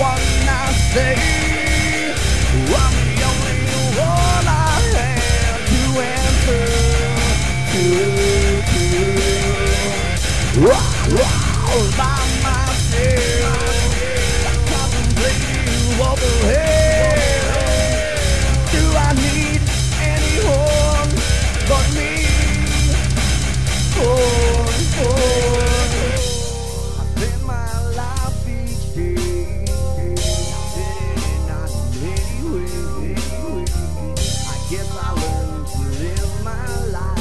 everyone I. I'm the only one I have to answer to. by myself, hell do I need anyone but me? Oh, oh. I guess I learned to live my life.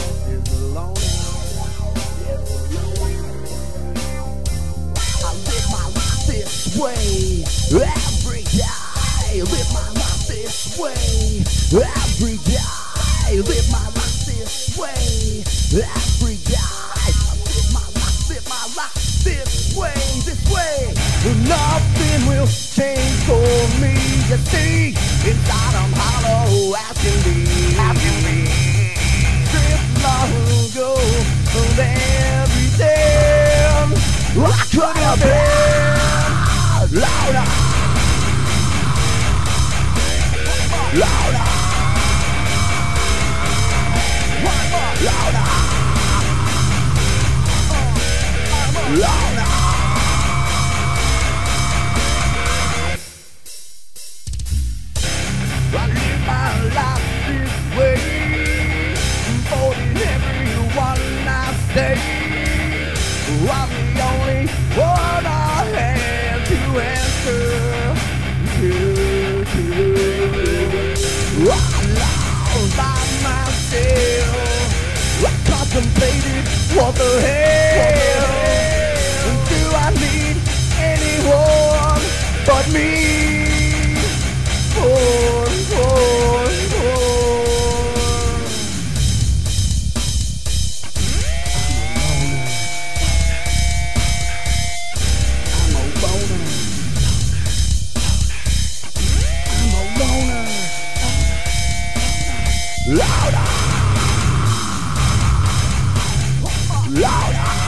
I live my life this way every day. Live my life this way every day. Live my life this way every day. Live my life, live my life this way, this way. Nothing will change for me. You see, inside could have been louder, louder, louder, louder. I live my life this way, everyone I. lost by myself. Contemplated what the hell do I need anyone but me? Louder! Louder!